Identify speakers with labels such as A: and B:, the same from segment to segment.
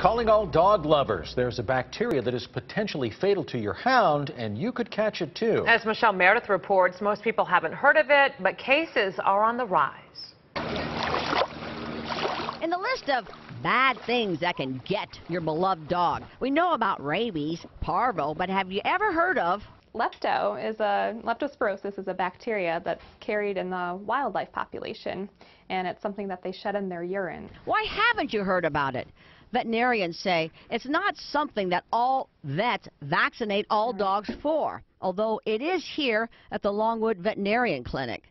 A: Calling all dog lovers. There's a bacteria that is potentially fatal to your hound, and you could catch it too.
B: As Michelle Meredith reports, most people haven't heard of it, but cases are on the rise.
C: In the list of bad things that can get your beloved dog, we know about rabies, parvo, but have you ever heard of
D: Lepto is a leptospirosis is a bacteria that's carried in the wildlife population, and it's something that they shed in their urine.
C: Why haven't you heard about it? Veterinarians say it's not something that all vets vaccinate all dogs for, although it is here at the Longwood Veterinarian Clinic.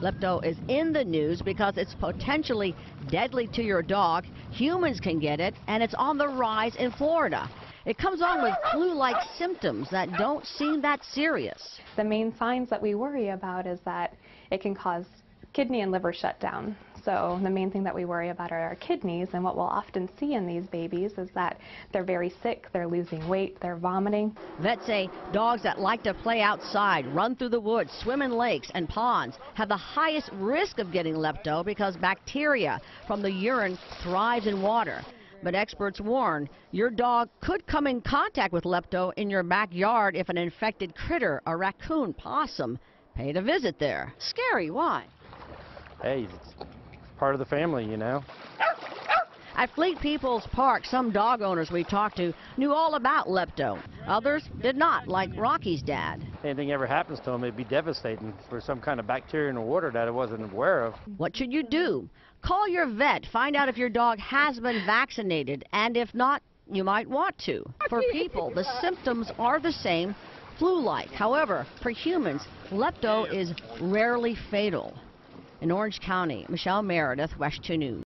C: Lepto is in the news because it's potentially deadly to your dog. Humans can get it, and it's on the rise in Florida. It comes on with flu-like symptoms that don't seem that serious.
D: The main signs that we worry about is that it can cause kidney and liver shutdown. So the main thing that we worry about are our kidneys, and what we'll often see in these babies is that they're very sick, they're losing weight, they're vomiting.
C: Vets say dogs that like to play outside, run through the woods, swim in lakes and ponds have the highest risk of getting lepto because bacteria from the urine thrives in water. But experts warn your dog could come in contact with lepto in your backyard if an infected critter, a raccoon, possum, paid a visit there. Scary, why?
E: Hey, it's part of the family, you know.
C: At Fleet Peeples Park, some dog owners we talked to knew all about lepto. Others did not, like Rocky's dad.
E: Anything ever happens to him, it'd be devastating for some kind of bacteria in the water that I wasn't aware of.
C: What should you do? Call your vet. Find out if your dog has been vaccinated, and if not, you might want to. For people, the symptoms are the same, flu-like. However, for humans, lepto is rarely fatal. In Orange County, Michelle Meredith, WESH 2 News.